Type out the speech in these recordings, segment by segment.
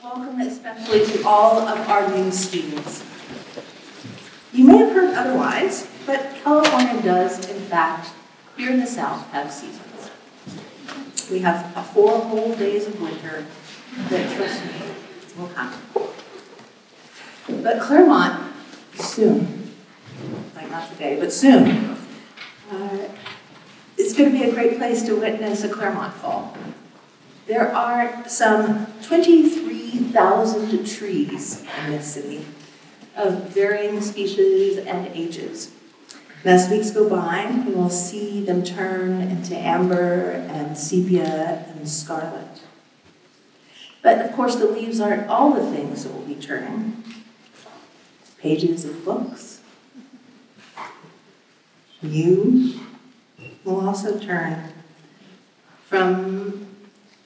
Welcome especially to all of our new students. You may have heard otherwise, but California does, in fact, here in the South, have seasons. We have four whole days of winter that, trust me, will come. But Claremont, soon, like not today, but soon, uh, it's going to be a great place to witness a Claremont fall. There are some 23,000 trees in this city of varying species and ages. And as weeks go by, we will see them turn into amber and sepia and scarlet. But of course, the leaves aren't all the things that will be turning. Pages of books. You will also turn from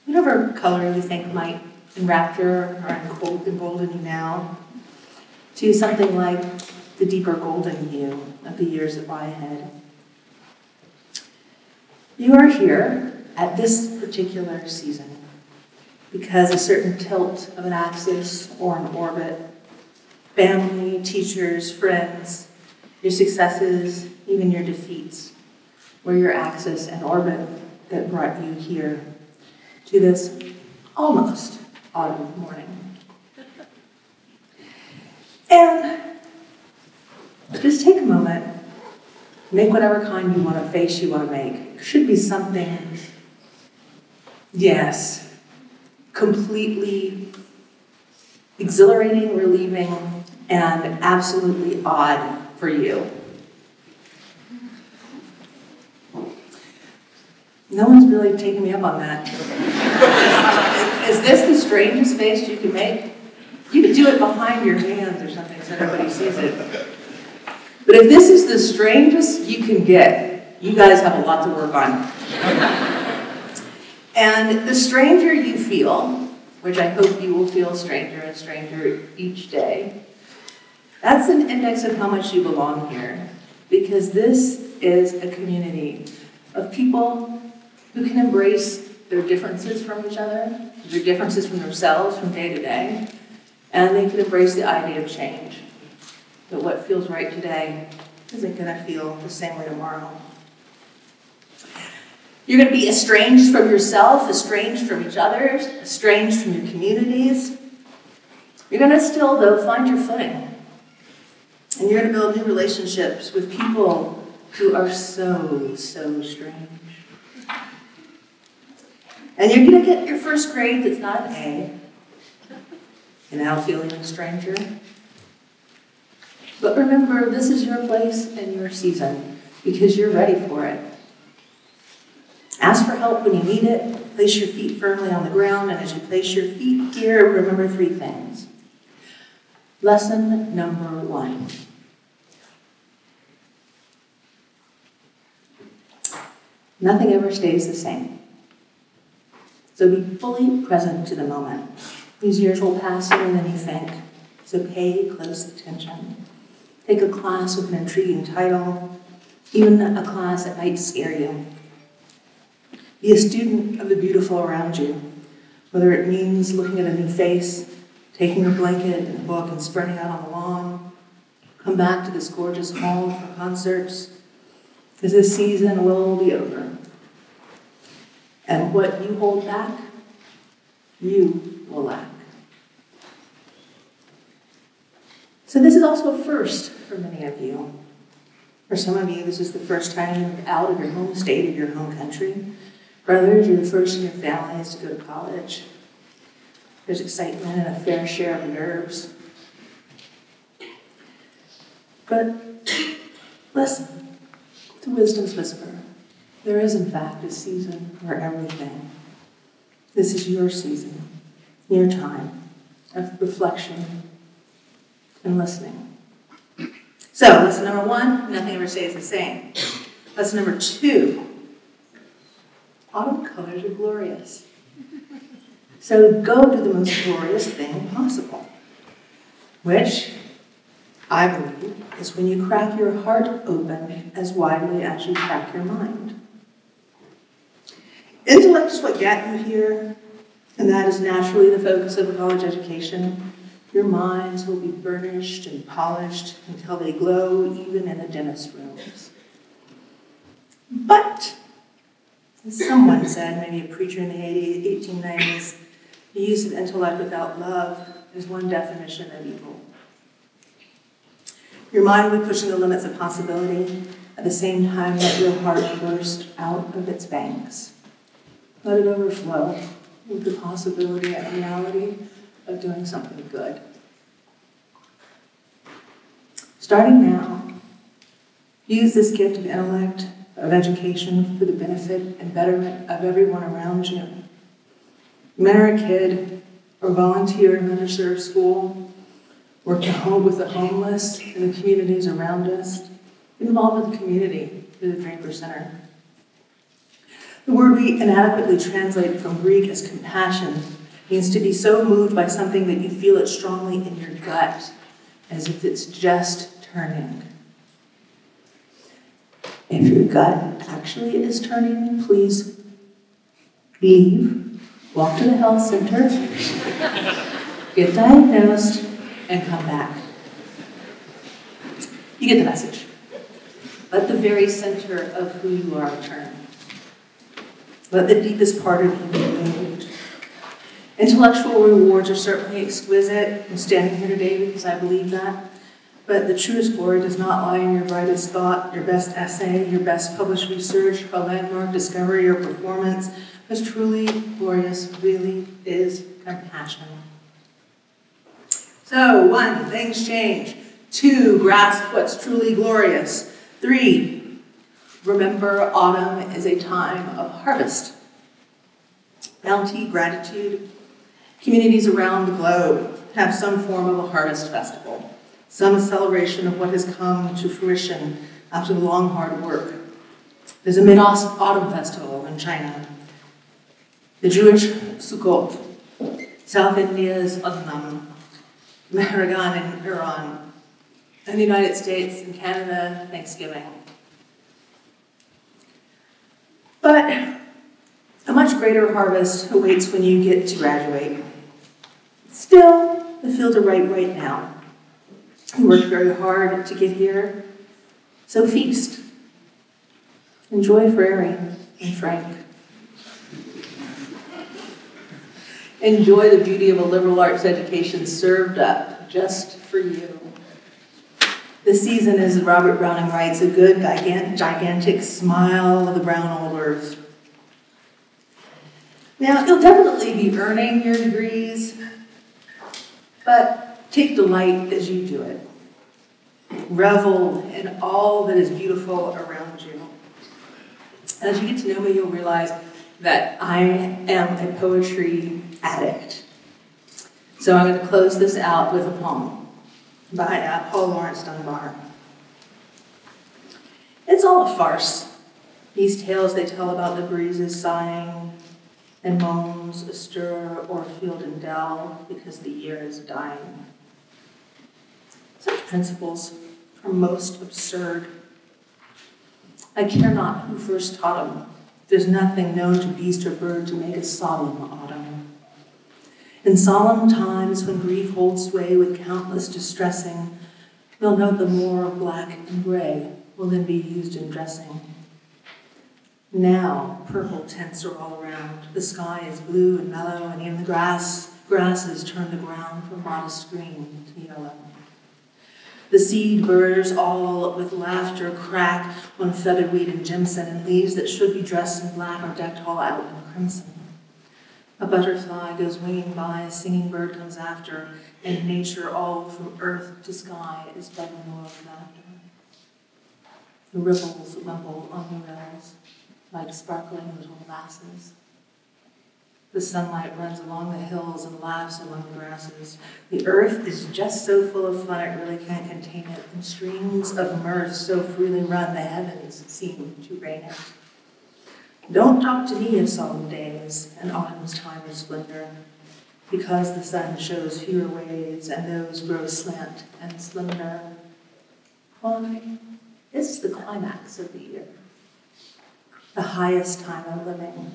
whatever color you think might enrapture or embolden you now, to something like the deeper golden hue of the years that lie ahead. You are here at this particular season because a certain tilt of an axis or an orbit, family, teachers, friends, your successes, even your defeats, were your axis and orbit that brought you here to this almost autumn morning. And just take a moment, make whatever kind you want to face you want to make. Should be something, yes, completely exhilarating, relieving, and absolutely odd for you. No one's really taking me up on that. is, this the strangest face you can make? You could do it behind your hands or something so nobody sees it. But if this is the strangest you can get, you guys have a lot to work on. and the stranger you feel, which I hope you will feel stranger and stranger each day, that's an index of how much you belong here. Because this is a community of people who can embrace their differences from each other, their differences from themselves from day to day, and they can embrace the idea of change. That what feels right today isn't going to feel the same way tomorrow. You're going to be estranged from yourself, estranged from each other, estranged from your communities. You're going to still, though, find your footing. And you're going to build new relationships with people who are so, so strange. And you're going to get your first grade that's not an A. And now feeling a stranger. But remember, this is your place and your season because you're ready for it. Ask for help when you need it. Place your feet firmly on the ground. And as you place your feet here, remember three things. Lesson number one. Nothing ever stays the same. So be fully present to the moment. These years will pass sooner than you think, so pay close attention. Take a class with an intriguing title, even a class that might scare you. Be a student of the beautiful around you, whether it means looking at a new face, taking a blanket and a book and spreading out on the lawn. Come back to this gorgeous hall for concerts, because this season will be over. And what you hold back, you will lack. So, this is also a first for many of you. For some of you, this is the first time you're out of your home state, of your home country. For others, you're the first in your families to go to college. There's excitement and a fair share of nerves. But listen to wisdom's whisper. There is, in fact, a season for everything. This is your season, your time of reflection and listening. So, lesson number one nothing ever stays the same. Lesson number two autumn colors are glorious. So, go do the most glorious thing possible, which I believe is when you crack your heart open as widely as you crack your mind. Intellect is what got you here, And that is naturally the focus of a college education. Your minds will be burnished and polished until they glow even in a dentist's rooms. But, as someone said, maybe a preacher in the 80s, 1890s, the use of intellect without love is one definition of evil. Your mind will be pushing the limits of possibility at the same time that your heart bursts out of its banks. Let it overflow with the possibility and reality of doing something good. Starting now, use this gift of intellect, of education for the benefit and betterment of everyone around you. Mentor a kid or volunteer in an underserved school, work with the homeless in the communities around us, involved with the community through the Draper Center. The word we inadequately translate from Greek as compassion means to be so moved by something that you feel it strongly in your gut, as if it's just turning. If your gut actually is turning, please leave, walk to the health center, get diagnosed, and come back. You get the message. Let the very center of who you are turn. Let the deepest part of be moved. Intellectual rewards are certainly exquisite. I'm standing here today because I believe that. But the truest glory does not lie in your brightest thought, your best essay, your best published research, a landmark discovery, or performance. What's truly glorious really is compassion. So, one, things change. Two, grasp what's truly glorious. Three, Remember, autumn is a time of harvest. Bounty, gratitude. Communities around the globe have some form of a harvest festival, some celebration of what has come to fruition after the long, hard work. There's a mid-autumn festival in China, the Jewish Sukkot, South India's Onam, Mehregan in Iran, and the United States and Canada, Thanksgiving. But a much greater harvest awaits when you get to graduate. Still, the fields are ripe right now. You worked very hard to get here, so feast. Enjoy Frary and Frank. Enjoy the beauty of a liberal arts education served up just for you. The season, as Robert Browning writes, a good gigantic smile of the brown old earth. Now, you'll definitely be earning your degrees, but take delight as you do it. Revel in all that is beautiful around you. As you get to know me, you'll realize that I am a poetry addict. So I'm going to close this out with a poem by uh, Paul Laurence Dunbar. It's all a farce. These tales they tell about the breezes sighing and moans astir o'er field and dell because the year is dying. Such principles are most absurd. I care not who first taught them. There's nothing known to beast or bird to make a solemn autumn. In solemn times when grief holds sway with countless distressing, we'll note the more black and gray will then be used in dressing. Now purple tints are all around. The sky is blue and mellow, and even the grass, grasses turn the ground from modest green to yellow. The seed burrs all with laughter crack when featherweed and jimson and leaves that should be dressed in black are decked all out in crimson. A butterfly goes winging by, a singing bird comes after, and nature all from earth to sky is bubbling o'er with laughter. The ripples wimple on the rills like sparkling little glasses. The sunlight runs along the hills and laughs among the grasses. The earth is just so full of fun it really can't contain it, and streams of mirth so freely run the heavens seem to rain it. Don't talk to me of solemn days and autumn's time of splendor, because the sun shows fewer ways and those grow slant and slender. Why, it's the climax of the year, the highest time of living.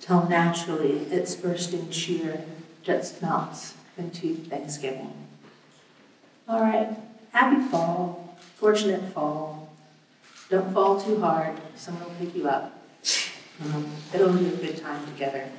till naturally its bursting cheer just melts into Thanksgiving. All right, happy fall, fortunate fall. Don't fall too hard, someone will pick you up. Um, It'll be a good time together.